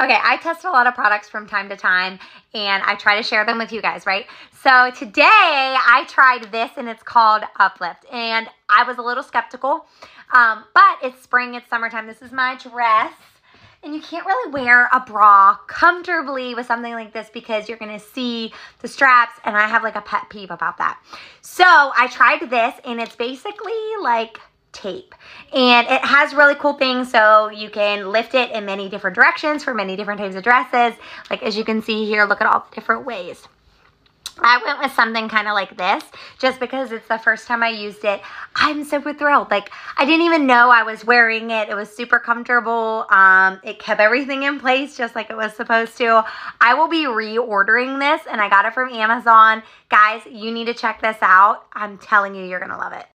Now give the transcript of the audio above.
Okay, I test a lot of products from time to time and I try to share them with you guys, right? So today I tried this and it's called Uplift and I was a little skeptical, um, but it's spring, it's summertime. This is my dress and you can't really wear a bra comfortably with something like this because you're to see the straps and I have like a pet peeve about that. So I tried this and it's basically like tape. And it has really cool things so you can lift it in many different directions for many different types of dresses. Like as you can see here, look at all the different ways. I went with something kind of like this just because it's the first time I used it. I'm super thrilled. Like I didn't even know I was wearing it. It was super comfortable. Um, it kept everything in place just like it was supposed to. I will be reordering this and I got it from Amazon. Guys, you need to check this out. I'm telling you, you're going to love it.